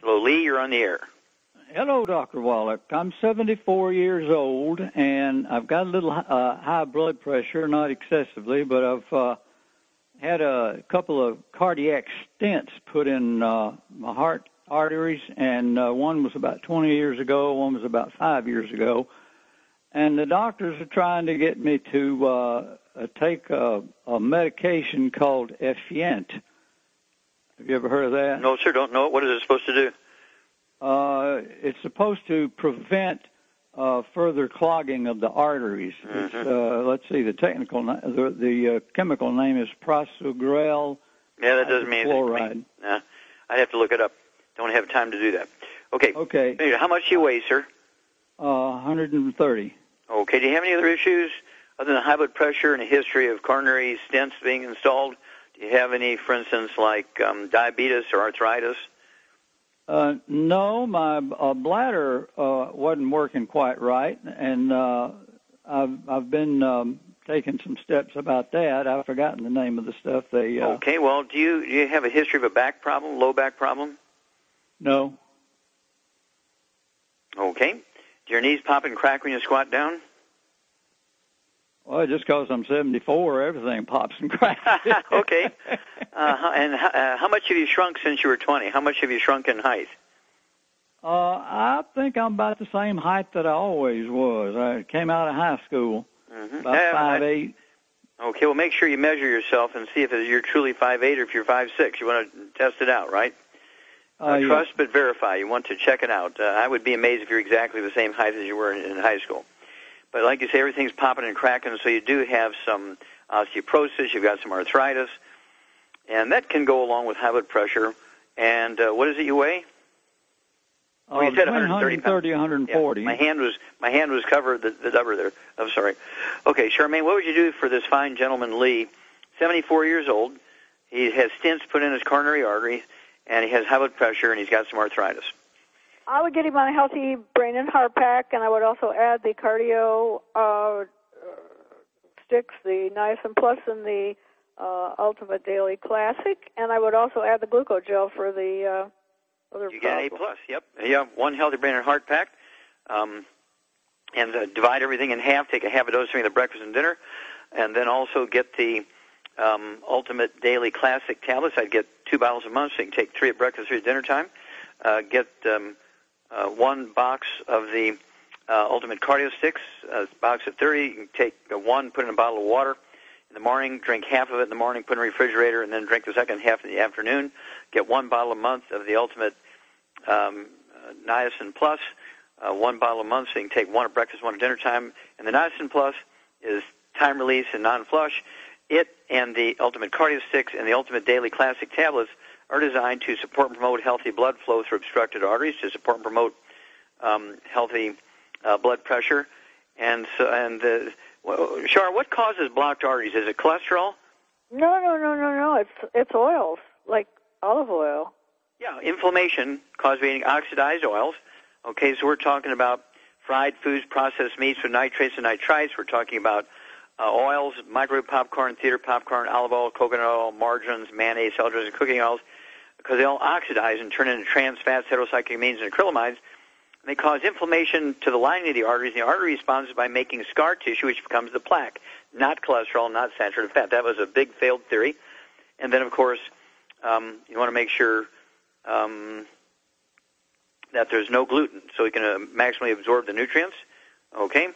Hello, Lee. You're on the air. Hello, Dr. Wallach. I'm 74 years old, and I've got a little uh, high blood pressure, not excessively, but I've uh, had a couple of cardiac stents put in uh, my heart arteries, and uh, one was about 20 years ago, one was about five years ago. And the doctors are trying to get me to uh, take a, a medication called Effient. Have you ever heard of that? No, sir, don't know it. What is it supposed to do? Uh, it's supposed to prevent uh, further clogging of the arteries. Mm-hmm. Uh, let's see, the technical, the, the uh, chemical name is prasugrel. Yeah, that doesn't mean anything. Nah, I'd have to look it up. Don't have time to do that. Okay. Okay. How much do you weigh, sir? Uh, 130. Okay. Do you have any other issues other than high blood pressure and a history of coronary stents being installed? Do you have any, for instance, like um, diabetes or arthritis? Uh, no, my uh, bladder uh, wasn't working quite right, and uh, I've I've been um, taking some steps about that. I've forgotten the name of the stuff they. Uh, okay, well, do you do you have a history of a back problem, low back problem? No. Okay. Do your knees pop and crack when you squat down? Well, just because I'm 74, everything pops and cracks. okay. Uh, and uh, how much have you shrunk since you were 20? How much have you shrunk in height? Uh, I think I'm about the same height that I always was. I came out of high school mm-hmm. about yeah, five I, eight. Okay, well, make sure you measure yourself and see if you're truly five eight or if you're five six. You want to test it out, right? Uh, uh, yeah. Trust but verify. You want to check it out. Uh, I would be amazed if you're exactly the same height as you were in, in high school. But like you say, everything's popping and cracking, so you do have some osteoporosis, you've got some arthritis, and that can go along with high blood pressure. And uh, what is it you weigh? Oh, you said 130, 130 140. Yeah, my hand was my hand was covered the, the number there. I'm sorry. Okay, Charmaine, what would you do for this fine gentleman Lee, 74 years old? He has stents put in his coronary artery, and he has high blood pressure, and he's got some arthritis. I would get him on a healthy brain and heart pack, and I would also add the cardio uh, sticks, the niacin plus, and the uh, Ultimate Daily Classic, and I would also add the glucogel for the uh, other. You get an A plus. Yep. Yeah, one healthy brain and heart pack, um, and uh, divide everything in half. Take a half a dose between the breakfast and dinner, and then also get the um, Ultimate Daily Classic tablets. I'd get two bottles a month, so you can take three at breakfast, three at dinner time. Uh, get um, uh, one box of the uh, Ultimate Cardio Sticks, a box of 30. You can take one, put in a bottle of water in the morning, drink half of it in the morning, put in a refrigerator, and then drink the second half in the afternoon. Get one bottle a month of the Ultimate um, uh, Niacin Plus, uh, one bottle a month, so you can take one at breakfast, one at dinner time. And the Niacin Plus is time release and non-flush. It and the Ultimate Cardio Sticks and the Ultimate Daily Classic Tablets are designed to support and promote healthy blood flow through obstructed arteries, to support and promote um, healthy uh, blood pressure. And so, and uh, well, Shar, what causes blocked arteries? Is it cholesterol? No, no, no, no, no. It's it's oils like olive oil. Yeah, inflammation caused by oxidized oils. Okay, so we're talking about fried foods, processed meats with nitrates and nitrites. We're talking about uh, oils, microwave popcorn, theater popcorn, olive oil, coconut oil, margarines, mayonnaise, cell dressing, cooking oils because they all oxidize and turn into trans fats, heterocyclamines, and acrylamides. And they cause inflammation to the lining of the arteries. And the artery responds by making scar tissue, which becomes the plaque, not cholesterol, not saturated fat. That was a big failed theory. And then, of course, um, you want to make sure um, that there's no gluten, so you can uh, maximally absorb the nutrients. Okay,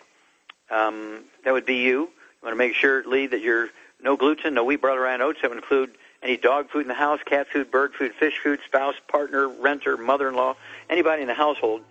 um, that would be you. You want to make sure, Lee, that you're no gluten, no wheat, barley, rye, and oats. That would include any dog food in the house, cat food, bird food, fish food, spouse, partner, renter, mother-in-law, anybody in the household